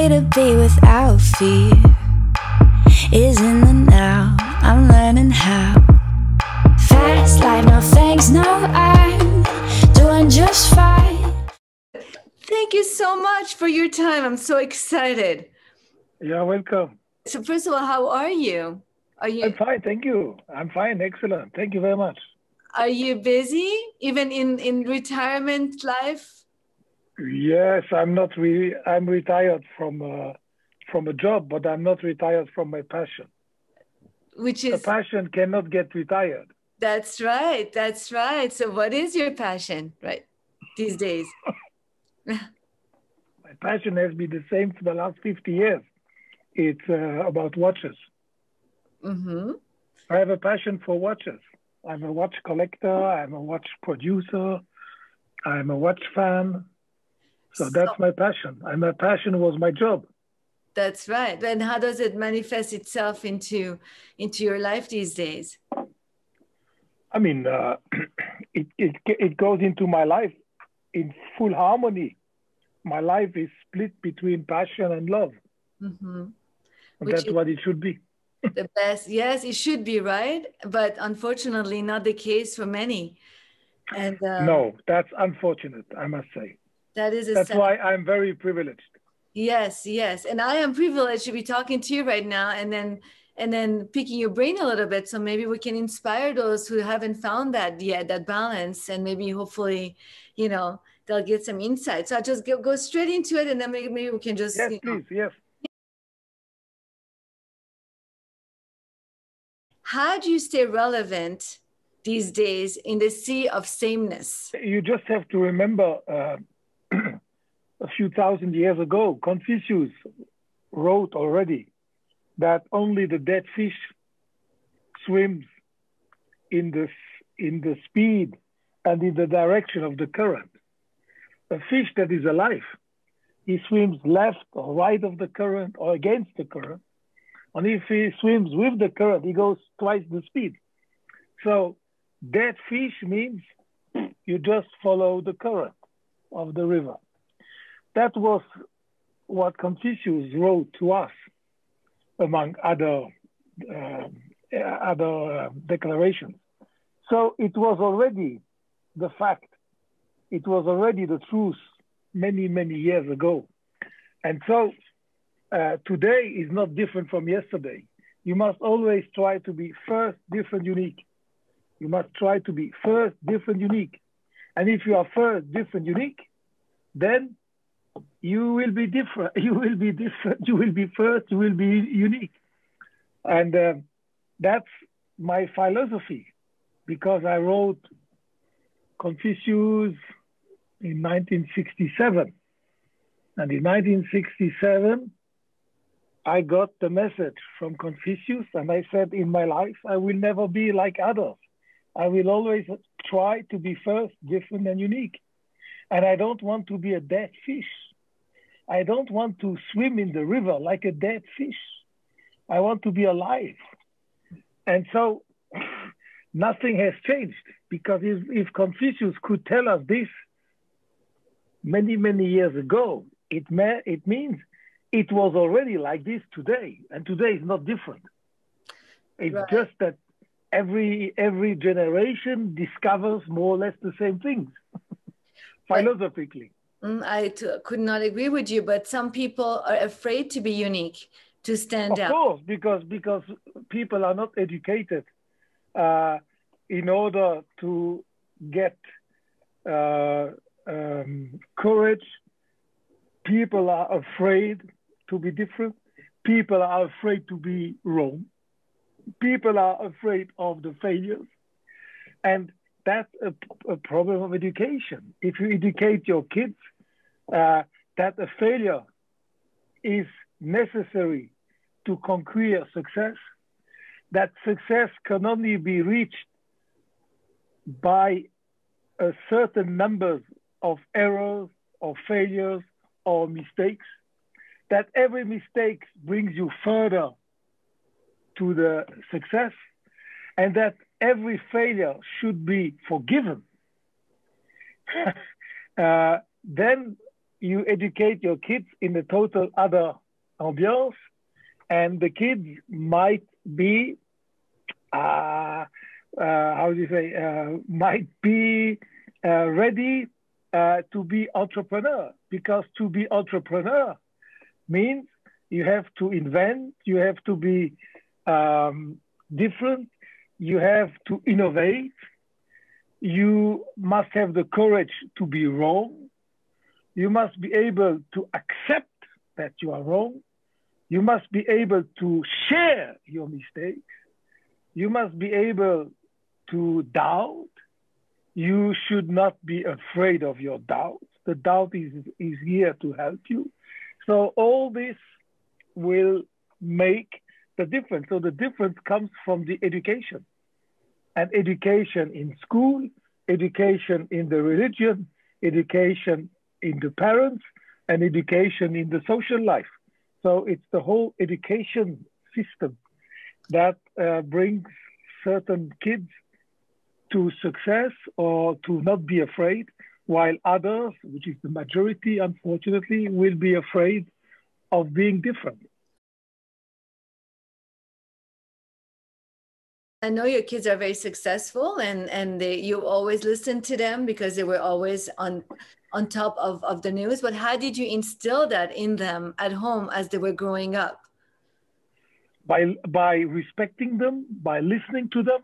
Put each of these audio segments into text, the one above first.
way to be without fear is in the now. I'm learning how. Fast life, no thanks, no, I'm doing just fine. Thank you so much for your time. I'm so excited. You're welcome. So, first of all, how are you? Are I'm you fine, thank you. I'm fine, excellent. Thank you very much. are you busy even in in retirement life? Yes, I'm not really. I'm retired from uh, from a job, but I'm not retired from my passion. Which is A passion cannot get retired. that's right. That's right. So, what is your passion right these days? My passion has been the same for the last 50 years. It's uh, about watches. Mm-hmm. I have a passion for watches. I'm a watch collector. I'm a watch producer. I'm a watch fan. So that's my passion. And my passion was my job. That's right. And how does it manifest itself into into your life these days? I mean, uh, it, it, it goes into my life in full harmony. My life is split between passion and love. Mm-hmm. And that's is- what it should be. The best, yes, it should be right, but unfortunately, not the case for many. And uh, no, that's unfortunate, I must say. That is That's why I'm very privileged. Yes, yes, and I am privileged to be talking to you right now, and then and then picking your brain a little bit, so maybe we can inspire those who haven't found that yet, that balance, and maybe hopefully, you know, they'll get some insight. So I'll just go, go straight into it, and then maybe, maybe we can just Yes, you know, please, yes. how do you stay relevant these days in the sea of sameness? You just have to remember uh, a few thousand years ago, Confucius wrote already that only the dead fish swims in the, in the speed and in the direction of the current. A fish that is alive, he swims left or right of the current or against the current. And if he swims with the current, he goes twice the speed. So dead fish means you just follow the current of the river. That was what Confucius wrote to us, among other uh, other uh, declarations. So it was already the fact. It was already the truth many many years ago, and so uh, today is not different from yesterday. You must always try to be first, different, unique. You must try to be first, different, unique. And if you are first, different, unique, then you will be different. You will be different. You will be first. You will be unique. And uh, that's my philosophy because I wrote Confucius in 1967. And in 1967, I got the message from Confucius, and I said, in my life, I will never be like others. I will always try to be first, different, and unique. And I don't want to be a dead fish. I don't want to swim in the river like a dead fish. I want to be alive. And so nothing has changed because if, if Confucius could tell us this many, many years ago, it, may, it means it was already like this today, and today is not different. It's Right. just that every every generation discovers more or less the same things philosophically. Mm, I could not agree with you, but some people are afraid to be unique, to stand Of out. course, because because people are not educated uh, in order to get uh, um, courage. People are afraid to be different. People are afraid to be wrong. People are afraid of the failures, and that's a, a problem of education. If you educate your kids uh, that a failure is necessary to conquer success, that success can only be reached by a certain number of errors or failures or mistakes, that every mistake brings you further to the success, and that every failure should be forgiven, uh, then you educate your kids in a total other ambiance, and the kids might be, uh, uh, how do you say, uh, might be uh, ready uh, to be entrepreneur because to be entrepreneur means you have to invent, you have to be um, different, you have to innovate, you must have the courage to be wrong, you must be able to accept that you are wrong, you must be able to share your mistakes, you must be able to doubt, you should not be afraid of your doubts. The doubt is, is here to help you. So all this will make the difference. So the difference comes from the education. And education in school, education in the religion, education in the parents, and education in the social life. So it's the whole education system that uh, brings certain kids to success or to not be afraid, while others, which is the majority, unfortunately, will be afraid of being different. I know your kids are very successful and, and they, you always listen to them because they were always on, on top of, of the news. But how did you instill that in them at home as they were growing up? By, by respecting them, by listening to them,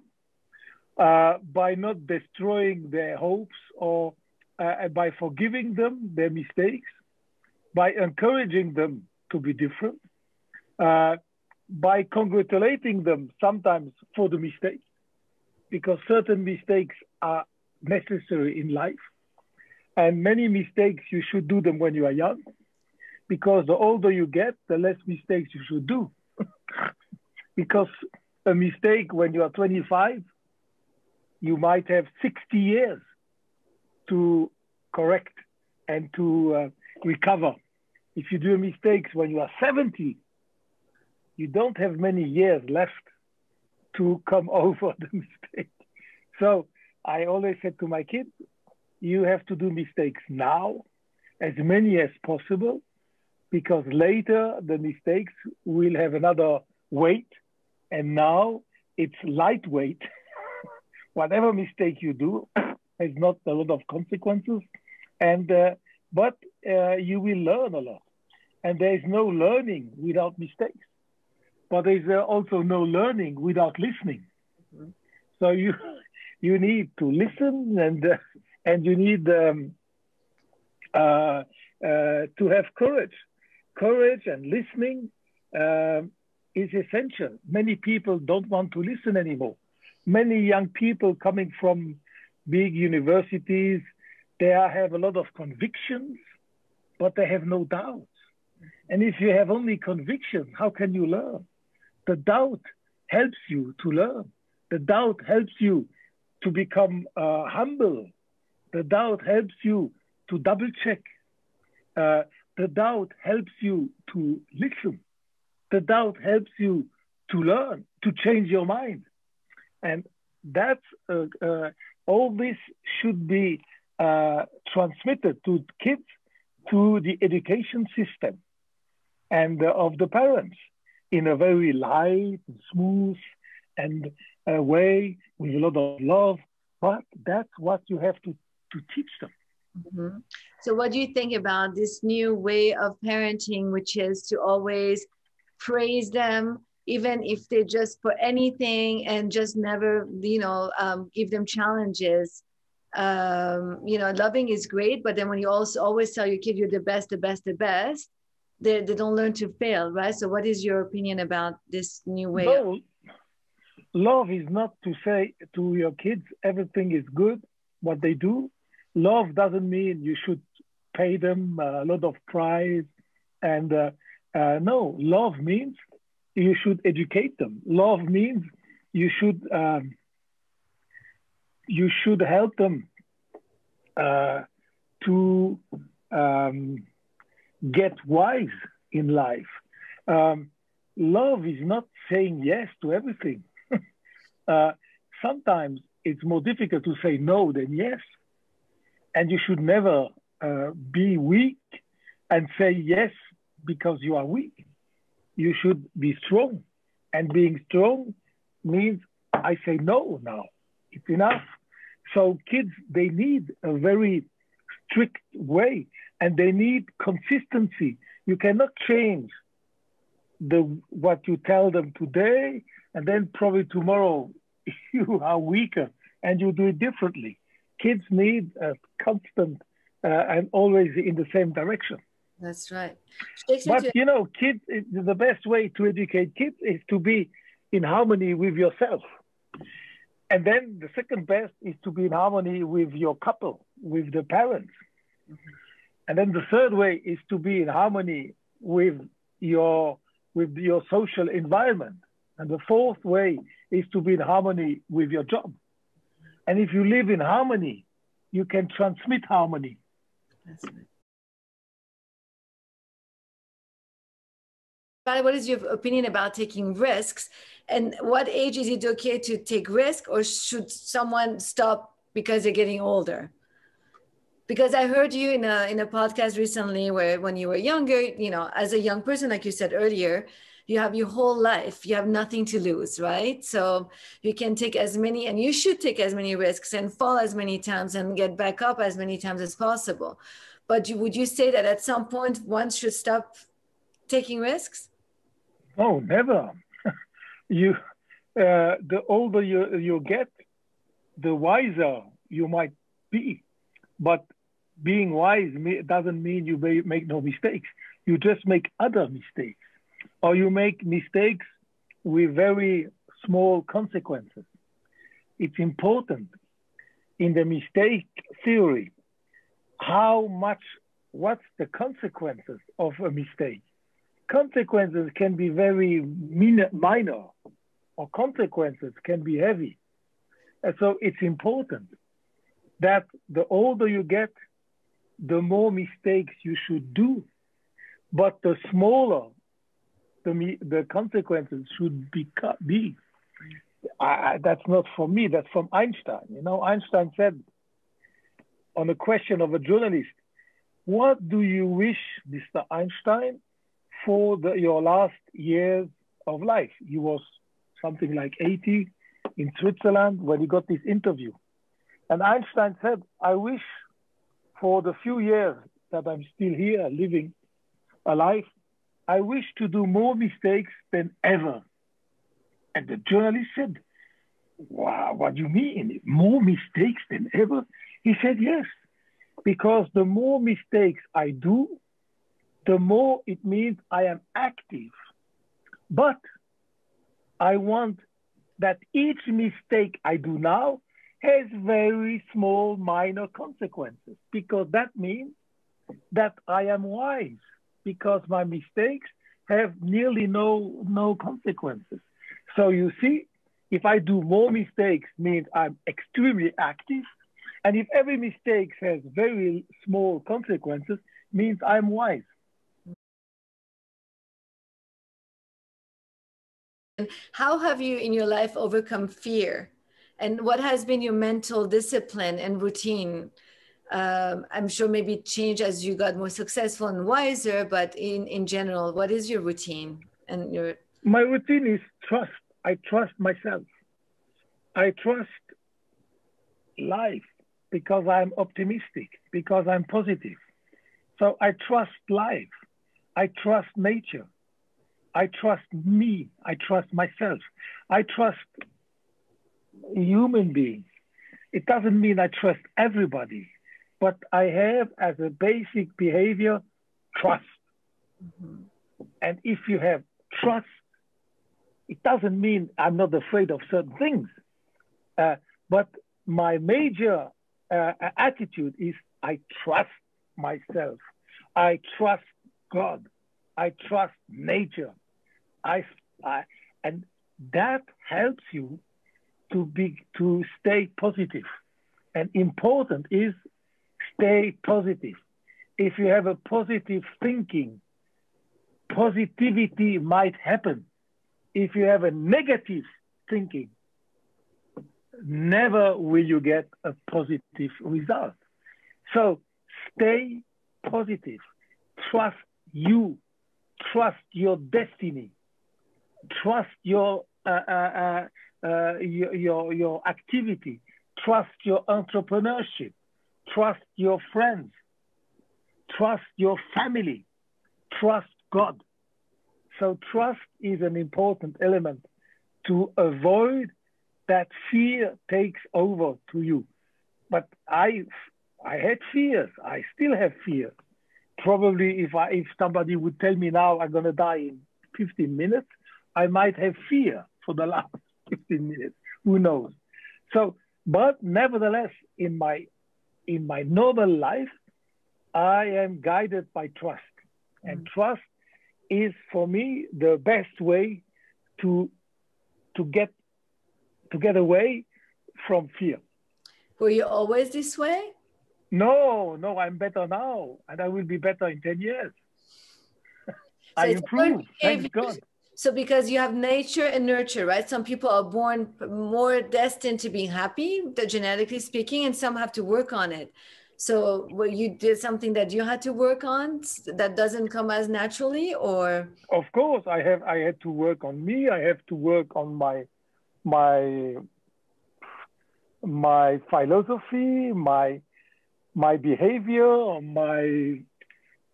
uh, by not destroying their hopes or uh, by forgiving them their mistakes, by encouraging them to be different, uh, by congratulating them sometimes for the mistakes, because certain mistakes are necessary in life. And many mistakes, you should do them when you are young, because the older you get, the less mistakes you should do. because a mistake when you are 25, you might have 60 years to correct and to uh, recover. If you do mistakes when you are 70, you don't have many years left to come over the mistake. So I always said to my kids, you have to do mistakes now, as many as possible, because later the mistakes will have another weight. And now it's lightweight. Whatever mistake you do has not a lot of consequences. And, uh, but uh, you will learn a lot. And there is no learning without mistakes but there's uh, also no learning without listening. Mm-hmm. So you you need to listen and uh, and you need um, uh, uh to have courage. Courage and listening um, is essential. Many people don't want to listen anymore. Many young people coming from big universities, they have a lot of convictions, but they have no doubts. And if you have only convictions, how can you learn? The doubt helps you to learn. The doubt helps you to become uh, humble. The doubt helps you to double check. Uh, the doubt helps you to listen. The doubt helps you to learn, to change your mind. And that's uh, uh all this should be uh, transmitted to kids to the education system and uh, of the parents in a very light and smooth and uh, way with a lot of love. But that's what you have to, to teach them. Mm-hmm. So, what do you think about this new way of parenting, which is to always praise them, even if they just for anything and just never, you know, um, give them challenges? Um, you know, loving is great, but then when you also always tell your kid you're the best, the best, the best, they, they don't learn to fail, right? So, what is your opinion about this new way? No, love is not to say to your kids everything is good what they do. Love doesn't mean you should pay them a lot of prize, and uh, uh, no, love means you should educate them. Love means you should um, you should help them uh, to um, get wise in life. Um, love is not saying yes to everything. uh, sometimes it's more difficult to say no than yes. And you should never uh, be weak and say yes because you are weak. You should be strong. And being strong means I say no now. It's enough. So kids, they need a very strict way and they need consistency. You cannot change the what you tell them today and then probably tomorrow you are weaker and you do it differently. Kids need a constant uh, and always in the same direction. That's right. But you know, kids, the best way to educate kids is to be in harmony with yourself. And then the second best is to be in harmony with your couple, with the parents. Mm-hmm. And then the third way is to be in harmony with your with your social environment. And the fourth way is to be in harmony with your job. And if you live in harmony, you can transmit harmony. Right. what is your opinion about taking risks? And what age is it okay to take risk, or should someone stop because they're getting older? Because I heard you in a in a podcast recently where when you were younger, you know, as a young person, like you said earlier, you have your whole life you have nothing to lose right so you can take as many and you should take as many risks and fall as many times and get back up as many times as possible but would you say that at some point one should stop taking risks no, never. you, uh, the older you, you get, the wiser you might be. But being wise doesn't mean you make no mistakes. You just make other mistakes, or you make mistakes with very small consequences. It's important in the mistake theory how much, what's the consequences of a mistake? consequences can be very minor or consequences can be heavy. And so it's important that the older you get, the more mistakes you should do, but the smaller the, the consequences should be. be. I, that's not for me, that's from Einstein. You know, Einstein said on a question of a journalist, what do you wish, Mr. Einstein, for the, your last years of life. He was something like 80 in Switzerland when he got this interview. And Einstein said, I wish for the few years that I'm still here living alive, I wish to do more mistakes than ever. And the journalist said, Wow, what do you mean? More mistakes than ever? He said, Yes, because the more mistakes I do, the more it means I am active. But I want that each mistake I do now has very small, minor consequences, because that means that I am wise, because my mistakes have nearly no, no consequences. So you see, if I do more mistakes, means I'm extremely active. And if every mistake has very small consequences, means I'm wise. And how have you in your life overcome fear? And what has been your mental discipline and routine? Um, I'm sure maybe change as you got more successful and wiser, but in, in general, what is your routine and your my routine is trust. I trust myself. I trust life because I'm optimistic, because I'm positive. So I trust life. I trust nature. I trust me. I trust myself. I trust human beings. It doesn't mean I trust everybody, but I have as a basic behavior trust. Mm-hmm. And if you have trust, it doesn't mean I'm not afraid of certain things. Uh, but my major uh, attitude is I trust myself. I trust God. I trust nature. I, I and that helps you to be to stay positive. And important is stay positive. If you have a positive thinking, positivity might happen. If you have a negative thinking, never will you get a positive result. So stay positive. trust you, trust your destiny, trust your uh, uh, uh, Uh, your, your your activity, trust your entrepreneurship, trust your friends, trust your family, trust God. So trust is an important element to avoid that fear takes over to you. But I, I had fears. I still have fears. Probably if I, if somebody would tell me now I'm gonna die in 15 minutes, I might have fear for the last 15 minutes. Who knows? So, but nevertheless, in my in my normal life, I am guided by trust, and mm. trust is for me the best way to to get to get away from fear. Were you always this way? No, no, I'm better now, and I will be better in 10 years. So I improve. Thank God. So because you have nature and nurture, right? Some people are born more destined to be happy, genetically speaking, and some have to work on it. So well, you did something that you had to work on that doesn't come as naturally, or? Of course, I have. I had to work on me. I have to work on my my my philosophy, my my behavior, my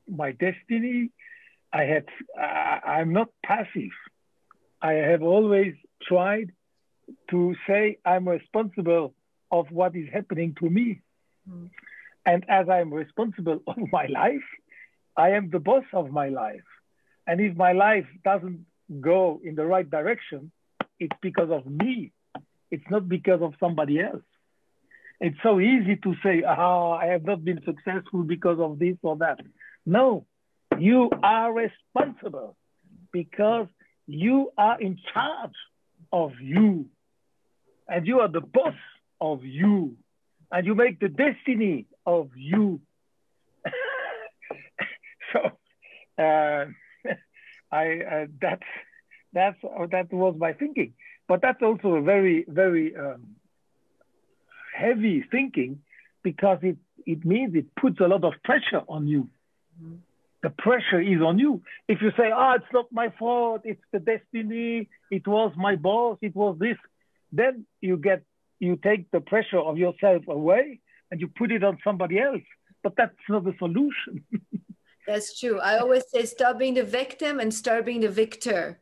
my destiny. I had. I, I'm not passive. I have always tried to say I'm responsible of what is happening to me. Mm. And as I'm responsible of my life, I am the boss of my life. And if my life doesn't go in the right direction, it's because of me. It's not because of somebody else. It's so easy to say, ah, I have not been successful because of this or that. No, you are responsible because you are in charge of you. And you are the boss of you. And you make the destiny of you. so uh, I uh, that's that's that was my thinking. But that's also a very very um, heavy thinking because it it means it puts a lot of pressure on you. Mm-hmm. The pressure is on you. If you say, "Ah, oh, it's not my fault. It's the destiny. It was my boss. It was this," then you get you take the pressure of yourself away and you put it on somebody else. But that's not the solution. that's true. I always say stop being the victim and start being the victor.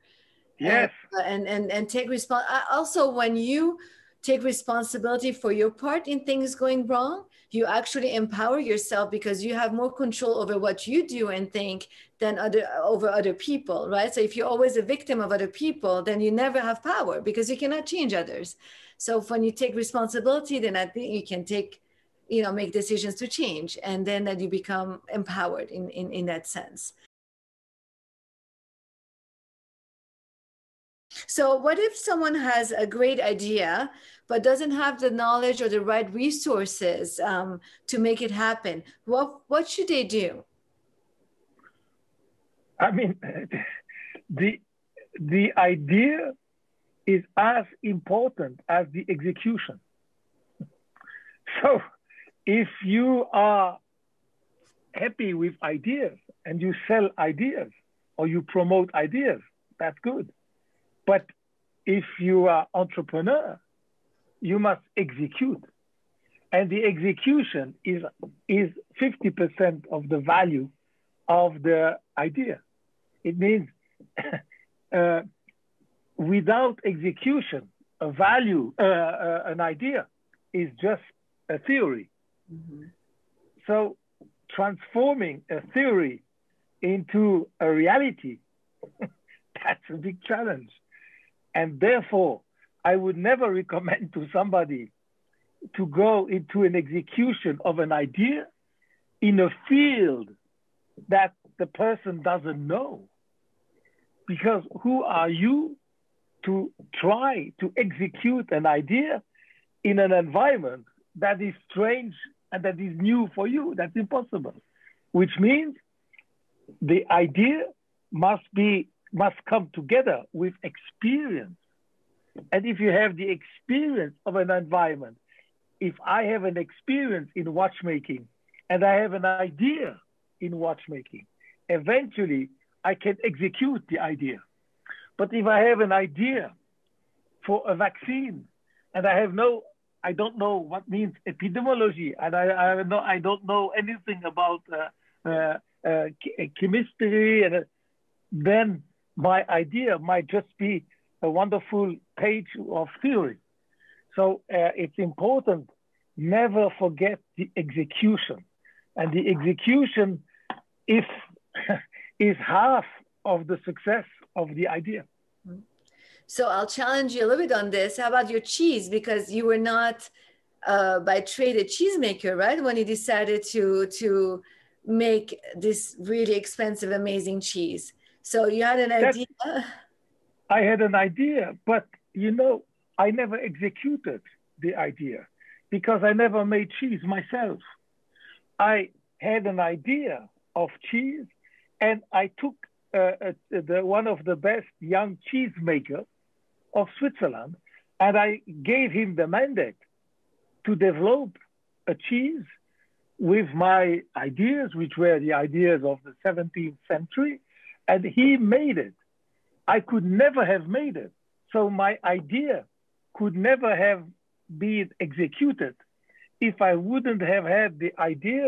Yes. And and and, and take response. Also, when you take responsibility for your part in things going wrong, you actually empower yourself because you have more control over what you do and think than other over other people, right? So if you're always a victim of other people, then you never have power because you cannot change others. So when you take responsibility, then I think you can take you know make decisions to change and then that you become empowered in in, in that sense so what if someone has a great idea but doesn't have the knowledge or the right resources um, to make it happen? What what should they do? I mean the the idea is as important as the execution. So if you are happy with ideas and you sell ideas or you promote ideas, that's good. But if you are entrepreneur, you must execute. And the execution is, is 50% of the value of the idea. It means uh, without execution, a value, uh, uh, an idea is just a theory. Mm-hmm. So transforming a theory into a reality, that's a big challenge. And therefore, I would never recommend to somebody to go into an execution of an idea in a field that the person doesn't know. Because who are you to try to execute an idea in an environment that is strange and that is new for you. That's impossible. Which means the idea must be must come together with experience. And if you have the experience of an environment, if I have an experience in watchmaking and I have an idea in watchmaking, eventually I can execute the idea. But if I have an idea for a vaccine and I have no, I don't know what means epidemiology and I, I, know, I don't know anything about uh, uh, uh, chemistry, and uh, then my idea might just be a wonderful page of theory. So uh, it's important never forget the execution. And the execution is, is half of the success of the idea. So I'll challenge you a little bit on this. How about your cheese? Because you were not uh, by trade a cheesemaker, right? When you decided to to make this really expensive, amazing cheese. So you had an idea. I had an idea, but you know, I never executed the idea because I never made cheese myself. I had an idea of cheese, and I took uh, uh, the, one of the best young cheesemakers of Switzerland, and I gave him the mandate to develop a cheese with my ideas, which were the ideas of the 17th century, and he made it. I could never have made it. So my idea could never have been executed if I wouldn't have had the idea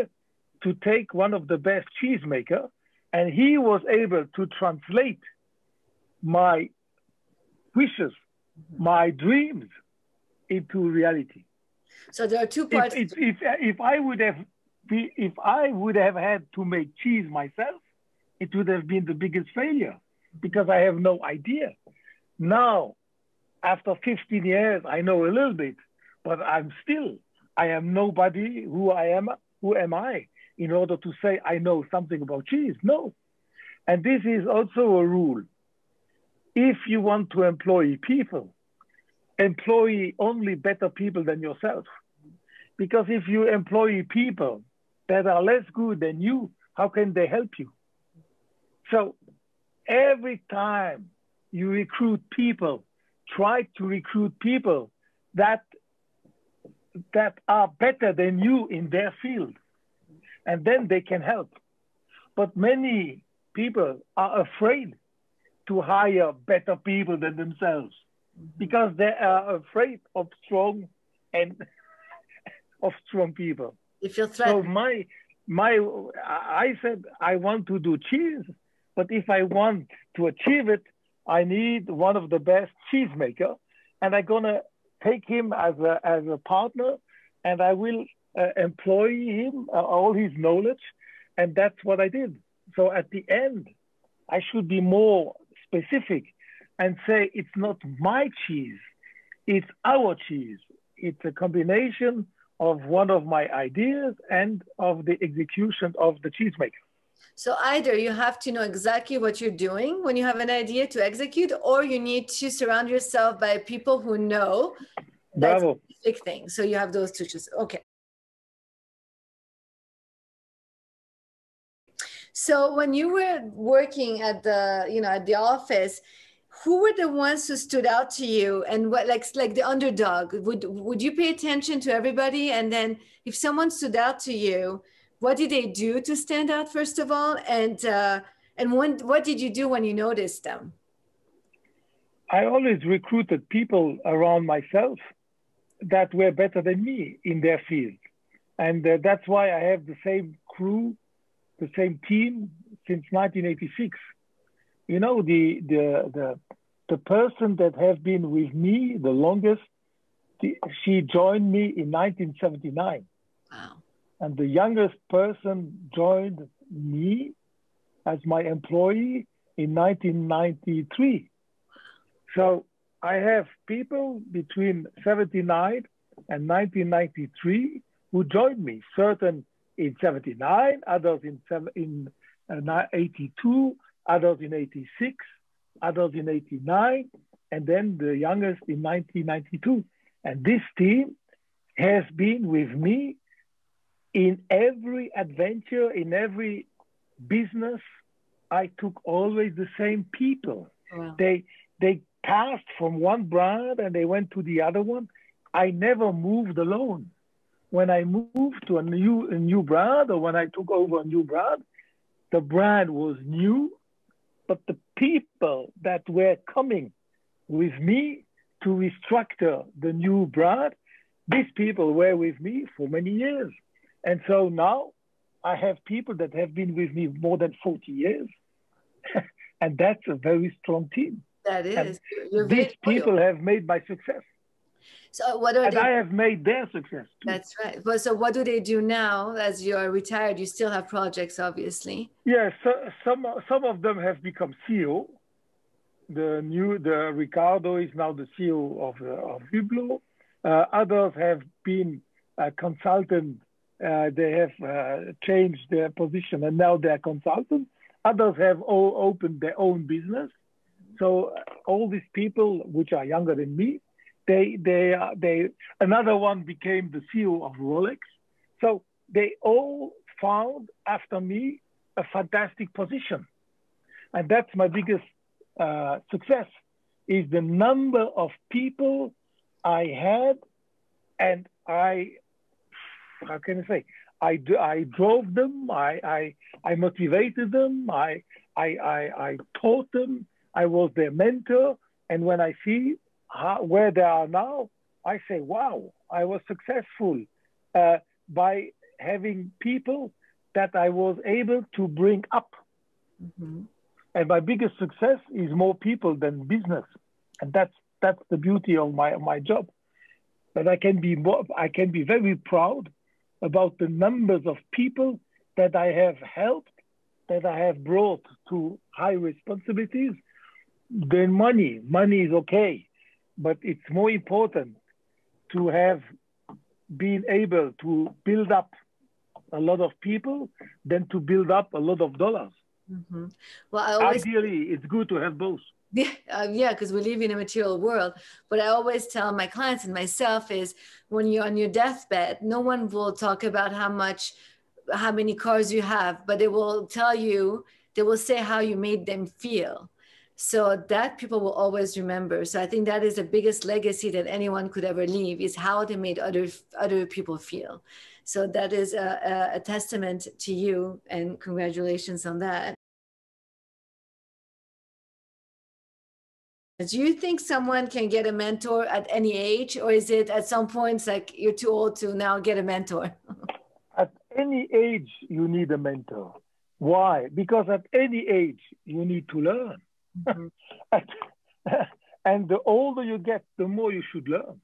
to take one of the best cheesemaker, and he was able to translate my wishes, my dreams into reality. So there are two parts. If, if, if, if I would have be, if I would have had to make cheese myself, it would have been the biggest failure because I have no idea. Now, after 15 years, I know a little bit, but I'm still, I am nobody who I am, who am I in order to say I know something about cheese? No. And this is also a rule. If you want to employ people, employ only better people than yourself. Because if you employ people that are less good than you, how can they help you? So every time you recruit people, try to recruit people that that are better than you in their field, and then they can help. But many people are afraid to hire better people than themselves mm-hmm. because they are afraid of strong and of strong people. If you're threatened. So my my I said I want to do cheese, but if I want to achieve it, I need one of the best cheesemaker, and I'm gonna take him as a as a partner, and I will uh, employ him uh, all his knowledge, and that's what I did. So at the end, I should be more specific and say it's not my cheese, it's our cheese. It's a combination of one of my ideas and of the execution of the cheesemaker. So either you have to know exactly what you're doing when you have an idea to execute, or you need to surround yourself by people who know that Bravo. specific thing. So you have those two choices. Okay. So when you were working at the, you know, at the office, who were the ones who stood out to you and what like like the underdog would would you pay attention to everybody and then if someone stood out to you what did they do to stand out first of all? And uh, and when what did you do when you noticed them? I always recruited people around myself that were better than me in their field. And uh, that's why i have the same crew the same team since 1986 you know the the the the person that has been with me the longest the, she joined me in 1979 wow and the youngest person joined me as my employee in 1993 so i have people between 79 and 1993 who joined me certain in 79 others in, in uh, 82 others in 86, others in 89, and then the youngest in 1992. And this team has been with me in every adventure, in every business. I took always the same people. Wow. They they passed from one brand and they went to the other one. I never moved alone. When I moved to a new a new brand or when I took over a new brand, the brand was new, but the people that were coming with me to restructure the new brand, these people were with me for many years. And so now I have people that have been with me more than 40 years. and that's a very strong team. That is. these people have made my success. So what are and they? I have made their success. Too. That's right. But so what do they do now as you are retired? You still have projects, obviously. Yes, yeah, so, some some of them have become CEO. The new the Ricardo is now the CEO of uh, of Hublot. Uh, others have been a consultant. Uh, they have uh, changed their position and now they're consultants. Others have all opened their own business. So uh, all these people, which are younger than me, they they they another one became the CEO of Rolex. So they all found after me a fantastic position, and that's my biggest uh, success is the number of people I had, and I how can I say I I drove them, I I, I motivated them, I, I I I taught them, I was their mentor, and when I see how, where they are now, I say, wow, I was successful uh, by having people that I was able to bring up. Mm-hmm. And my biggest success is more people than business, and that's that's the beauty of my my job. That I can be more, I can be very proud about the numbers of people that I have helped, that I have brought to high responsibilities. Then money, money is okay but it's more important to have been able to build up a lot of people than to build up a lot of dollars. Mm-hmm. Well, I always, ideally, it's good to have both. Yeah, uh, yeah, because we live in a material world. But I always tell my clients and myself is when you're on your deathbed, no one will talk about how much, how many cars you have, but they will tell you, they will say how you made them feel. So that people will always remember. So i think that is the biggest legacy that anyone could ever leave is how they made other other people feel. So that is a, a, a testament to you and congratulations on that do you think someone can get a mentor at any age or is it at some points like you're too old to now get a mentor at any age you need a mentor why because at any age you need to learn Mm-hmm. and the older you get, the more you should learn.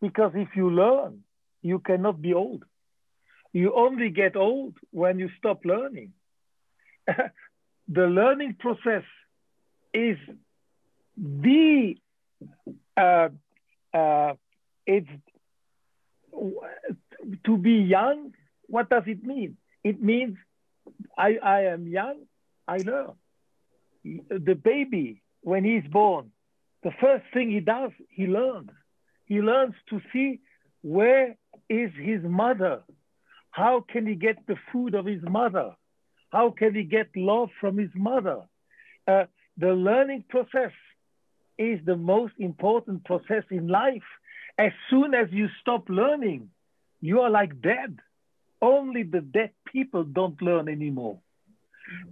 Because if you learn, you cannot be old. You only get old when you stop learning. the learning process is the uh, uh, it's to be young. What does it mean? It means I, I am young. I learn the baby, when he's born, the first thing he does, he learns. He learns to see where is his mother? How can he get the food of his mother? How can he get love from his mother? Uh, the learning process is the most important process in life. As soon as you stop learning, you are like dead. Only the dead people don't learn anymore.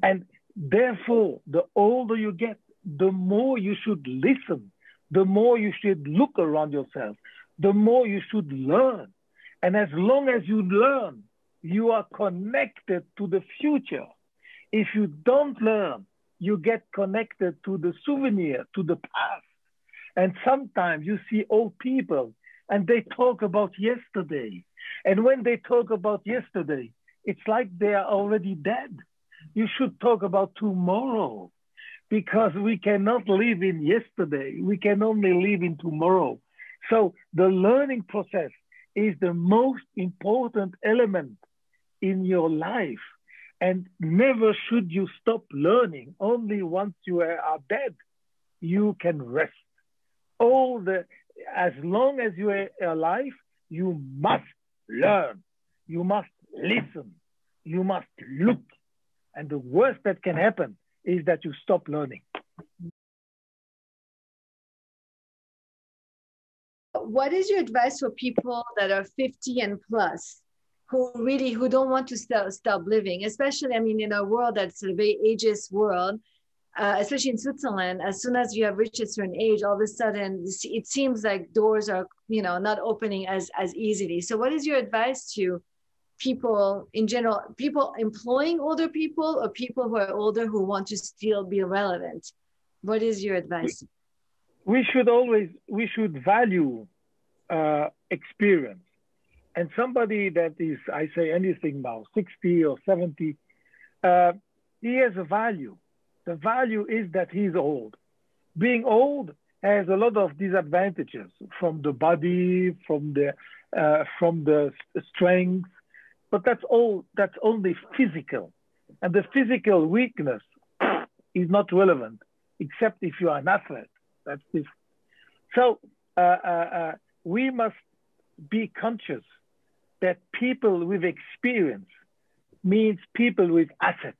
And Therefore, the older you get, the more you should listen, the more you should look around yourself, the more you should learn. And as long as you learn, you are connected to the future. If you don't learn, you get connected to the souvenir, to the past. And sometimes you see old people and they talk about yesterday. And when they talk about yesterday, it's like they are already dead you should talk about tomorrow because we cannot live in yesterday. We can only live in tomorrow. So the learning process is the most important element in your life. And never should you stop learning. Only once you are dead, you can rest. All the, as long as you are alive, you must learn. You must listen. You must look. And the worst that can happen is that you stop learning. What is your advice for people that are 50 and plus who really who don't want to stop, stop living especially i mean in a world that's a very ageist world uh, especially in switzerland as soon as you have reached a certain age all of a sudden it seems like doors are you know not opening as as easily. So what is your advice to people in general people employing older people or people who are older who want to still be relevant? What is your advice? We should always we should value uh, experience and somebody that is, I say anything now, 60 or 70, uh, he has a value. The value is that he's old. Being old has a lot of disadvantages from the body, from the, uh, from the strength, but that's all, that's only physical. And the physical weakness is not relevant, except if you are an athlete. That's this. So uh, uh, uh we must be conscious that people with experience means people with asset.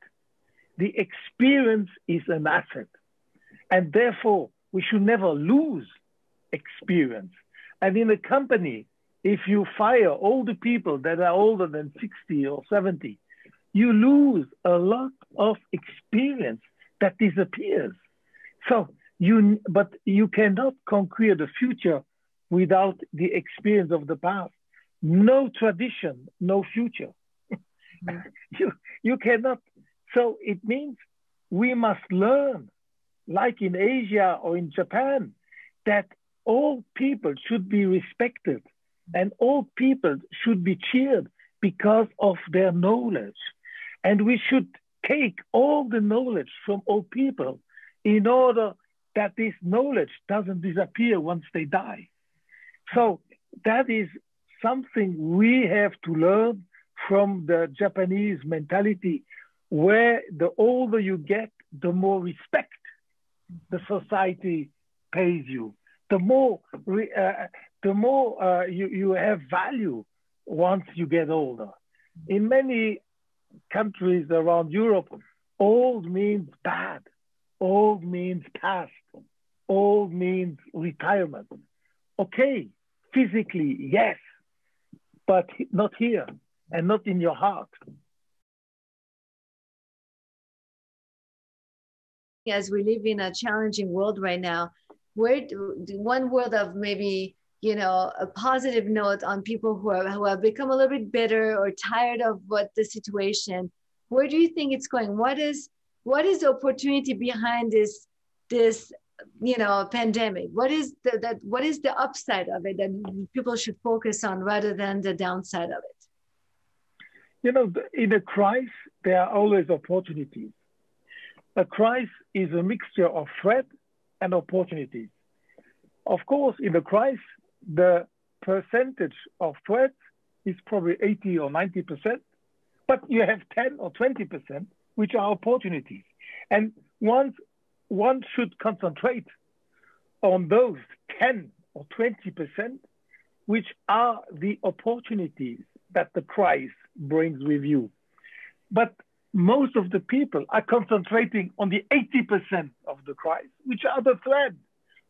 The experience is an asset. And therefore, we should never lose experience. And in a company, if you fire all the people that are older than 60 or 70, you lose a lot of experience that disappears. So you, but you cannot conquer the future without the experience of the past no tradition, no future. Mm-hmm. you, you cannot. So it means we must learn, like in Asia or in Japan, that all people should be respected and all people should be cheered because of their knowledge. And we should take all the knowledge from all people in order that this knowledge doesn't disappear once they die. So that is something we have to learn from the Japanese mentality, where the older you get, the more respect the society pays you, the more uh, the more uh, you, you have value once you get older. In many countries around Europe, old means bad, old means past, old means retirement. Okay, physically, yes, but not here and not in your heart. As we live in a challenging world right now, where one world of maybe you know a positive note on people who are who have become a little bit bitter or tired of what the situation. Where do you think it's going? What is what is the opportunity behind this this you know a pandemic? What is the that what is the upside of it that people should focus on rather than the downside of it? You know in a crisis there are always opportunities. A crisis is a mixture of threat and opportunities. Of course in a crisis the percentage of threats is probably 80 or 90 percent but you have 10 or 20 percent which are opportunities. And once one should concentrate on those 10 or 20%, which are the opportunities that the crisis brings with you. But most of the people are concentrating on the 80% of the crisis, which are the threat,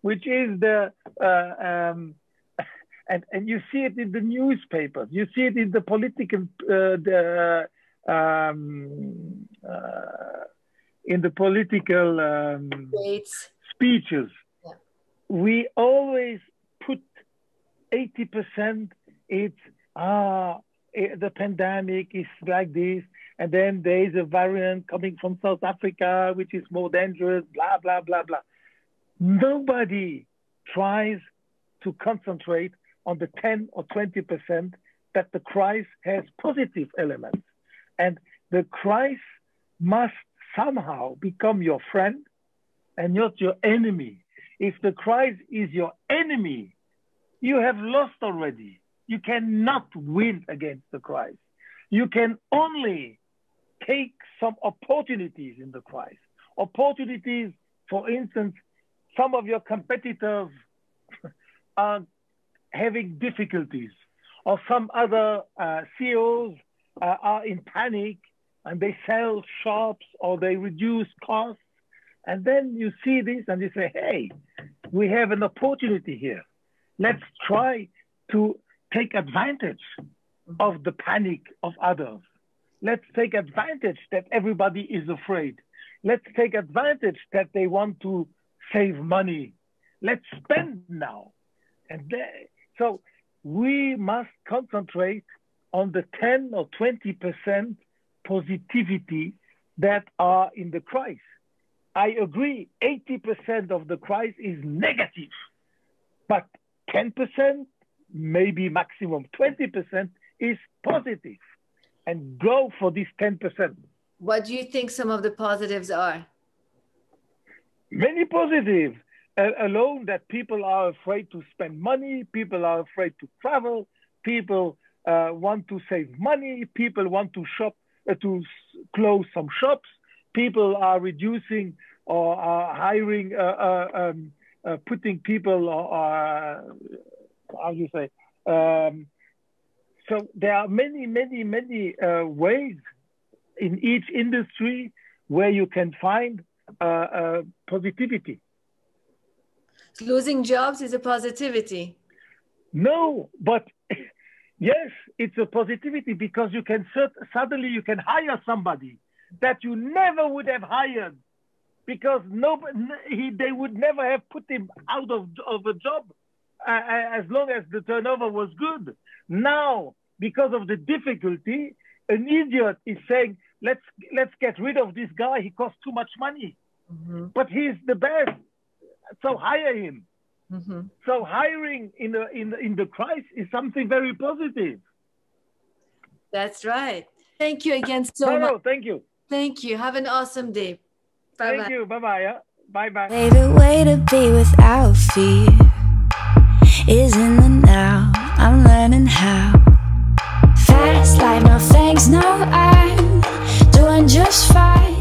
which is the, uh, um, and, and you see it in the newspapers, you see it in the political, uh, the, um, uh, in the political um, speeches, yeah. we always put 80% it's, ah, eh, the pandemic is like this, and then there is a variant coming from South Africa, which is more dangerous, blah, blah, blah, blah. Nobody tries to concentrate on the 10 or 20% that the crisis has positive elements. And the crisis must somehow become your friend and not your enemy. If the Christ is your enemy, you have lost already. You cannot win against the Christ. You can only take some opportunities in the Christ. Opportunities, for instance, some of your competitors are having difficulties, or some other uh, CEOs uh, are in panic and they sell shops or they reduce costs. And then you see this and you say, hey, we have an opportunity here. Let's try to take advantage of the panic of others. Let's take advantage that everybody is afraid. Let's take advantage that they want to save money. Let's spend now. And they, so we must concentrate on the 10 or 20% positivity that are in the Christ. I agree, 80% of the Christ is negative, but 10%, maybe maximum 20% is positive. And go for this 10%. What do you think some of the positives are? Many positive. Uh, alone that people are afraid to spend money, people are afraid to travel, people uh, want to save money, people want to shop, to close some shops, people are reducing or are hiring, uh, uh, um, uh, putting people, or, how do you say? Um, so there are many, many, many ways in each industry where you can find positivity. Losing jobs is a positivity. No, but yes, it's a positivity because you can suddenly you can hire somebody that you never would have hired because nobody, he, they would never have put him out of, of a job uh, uh, as long as the turnover was good. Now, because of the difficulty, an idiot is saying, let's, let's get rid of this guy. He costs too much money. Mm-hmm. But he's the best so hire him. Mm-hmm. So hiring in the in the, in the Christ is something very positive. That's right. Thank you again so no, much. No, thank you. Thank you. Have an awesome day. Bye thank you. Bye bye. Yeah? Bye bye. Favorite way to be without fear is in the now. I'm learning how. Fast life, no thanks, no. I'm doing just fine.